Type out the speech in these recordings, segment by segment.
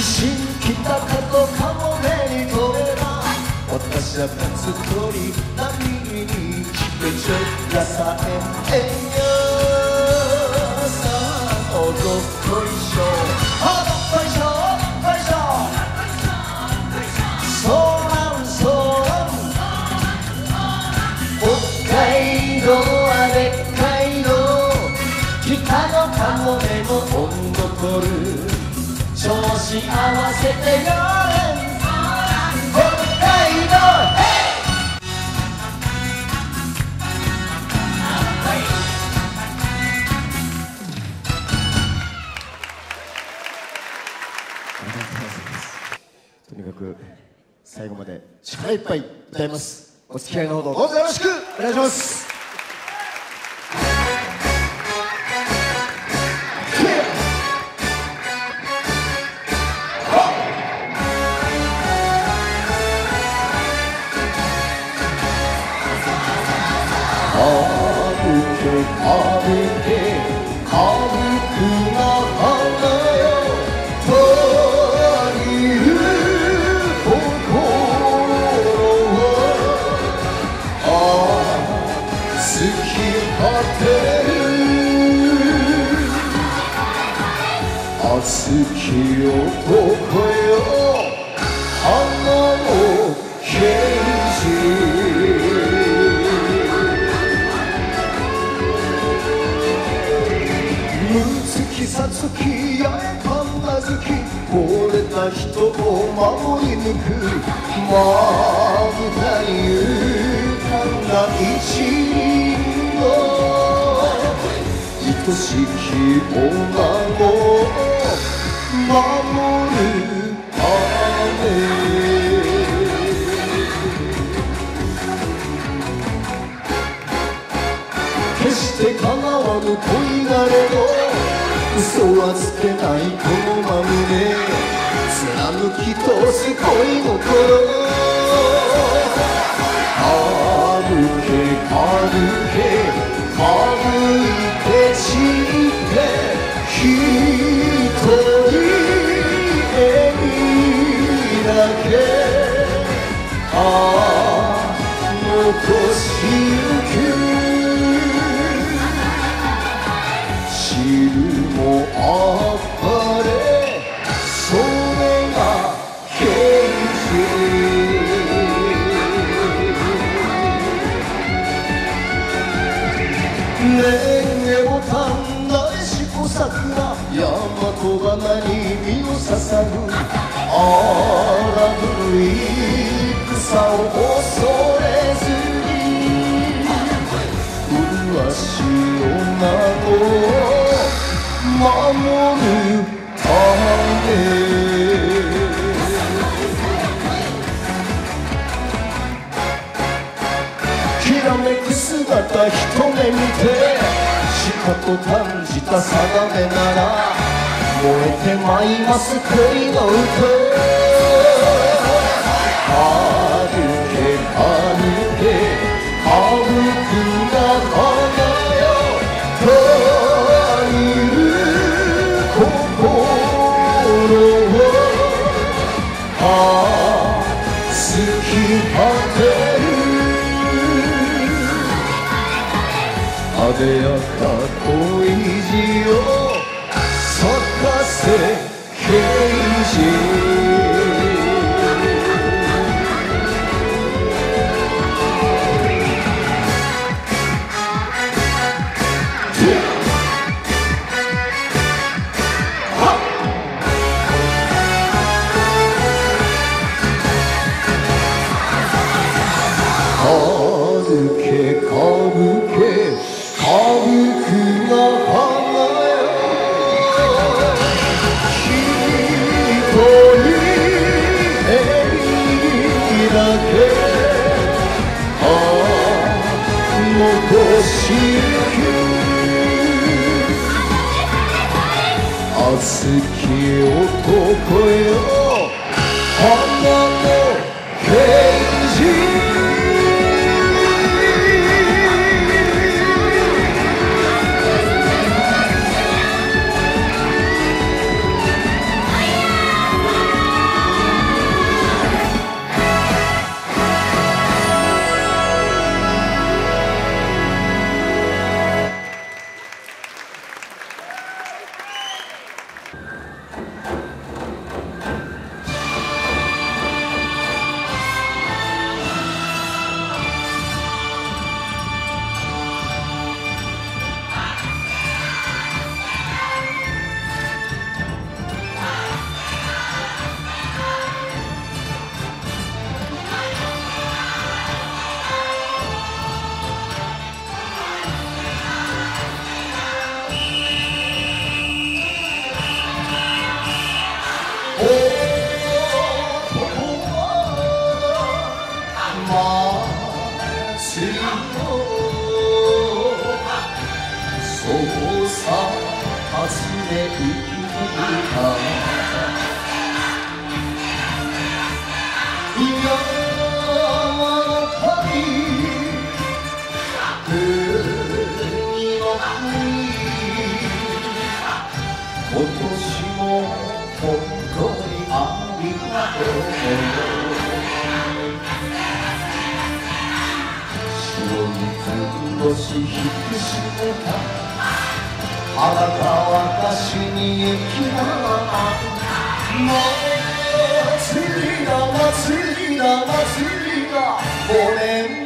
新来たかとかも目に留めば私は夏鳥波に決めちゃやさええよさあおどっこいしょおどっこいしょおどっこいしょそう。なんそう。なん北海道はでっかいの北のカモメの温度取るせてよ。北海道とにかく最後まで力いっぱい歌います。お付き合いのほどどうぞよろしくお願いします熱き男よ花の刑事むつきさつきやえかんなずき惚れた人を守り抜くまぶたに勇敢な一輪の愛しき女を守るため決して叶わぬ恋なれど嘘はつけないこのま胸貫き通す恋心かぶけかぶけかぶいて散って hmm 守るためきらめく姿一目見てしかと感じた定めなら燃えてまいます恋の歌。かぶけかぶけかぶくがあでやか恋路を咲かせ刑事か好き男よ花の刑事走れ生きた山の旅海の国今年も本当にありがとう白いふんどし引き締めたあなた私に行きな祭りだ祭りだ祭りだ俺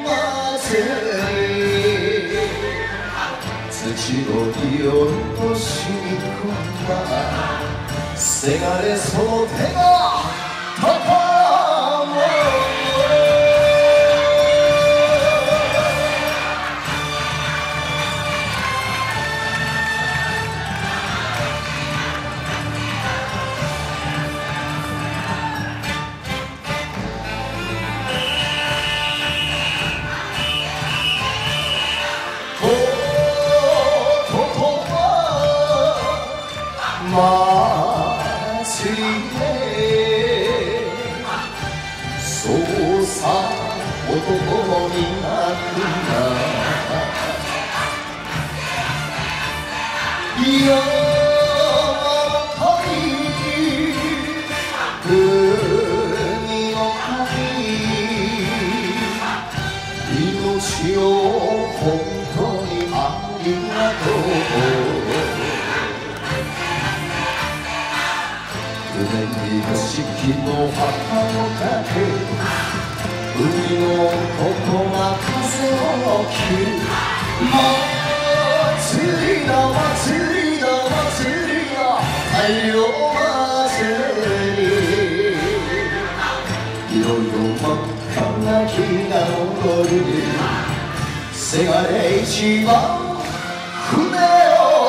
祭り土のを落と染み込んだせがれその手が。四季の旗をかけ海の男が風を切る祭りだ祭りだ祭りだ太陽祭りいろいろ真っ赤な日が踊るせがれ一番船を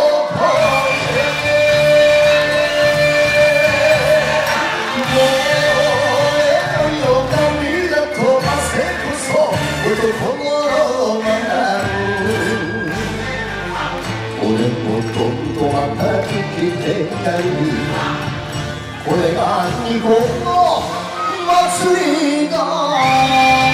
はまた生きていたいこれが日本の祭りだ。